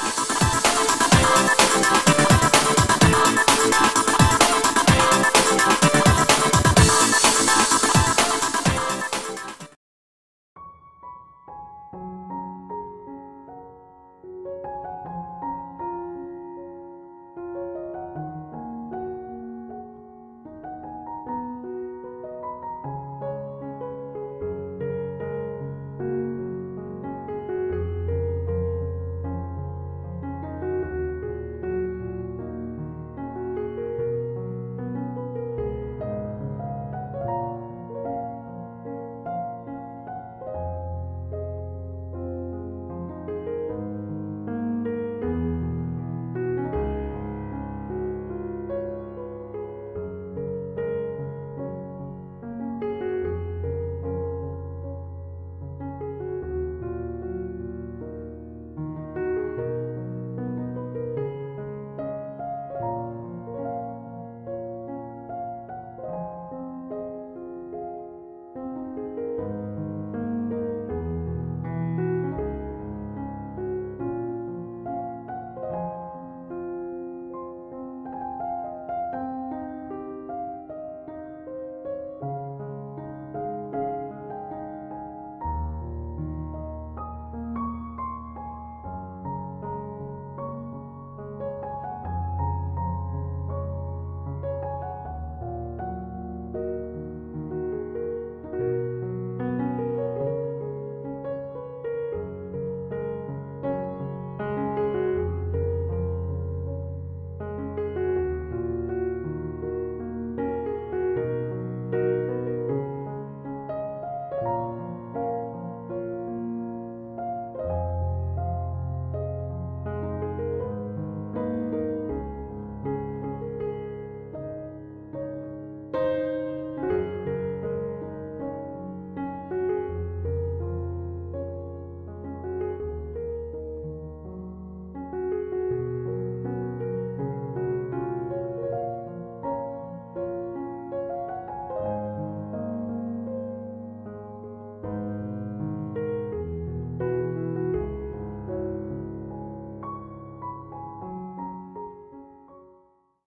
Bye.